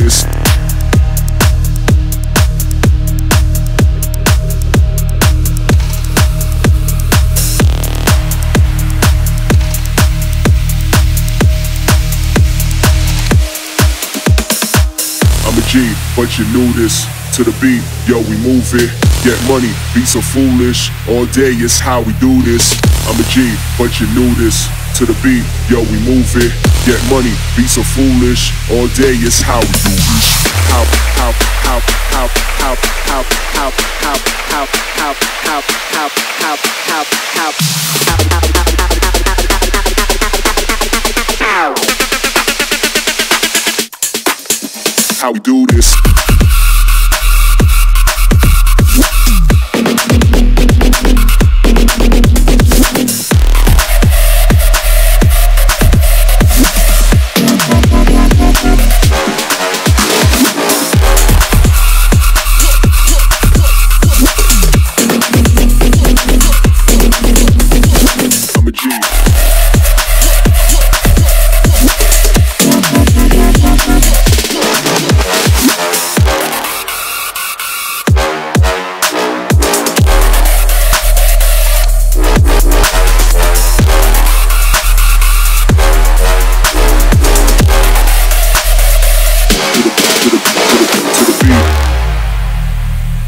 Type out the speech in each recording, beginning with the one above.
I'm a G, but you knew this. To the beat, yo, we move it. Get money, be so foolish. All day is how we do this. I'm a G, but you knew this. To the beat, yo, we move it. Get money, be so foolish. All day is how we do this. How, how, how, how, how, how, how, how, how, how, how, how, how, how, how, how how, how, how we do this.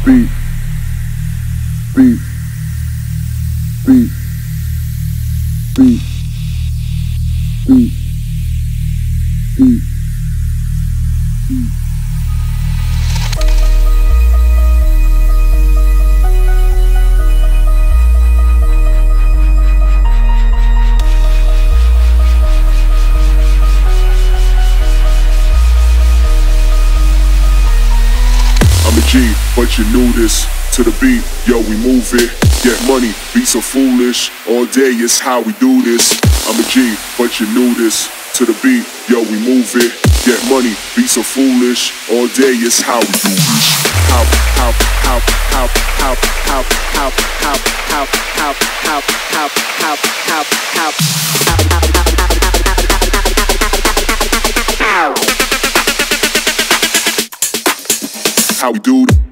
Beat. G, but you knew this. To the beat, yo, we move it. Get money, be so foolish. All day is how we do this. I'm a G, but you knew this. To the beat, yo, we move it. Get money, be so foolish. All day is how we do this. How, how, how, how, how, how, how, how, how, how, how, how, how we do.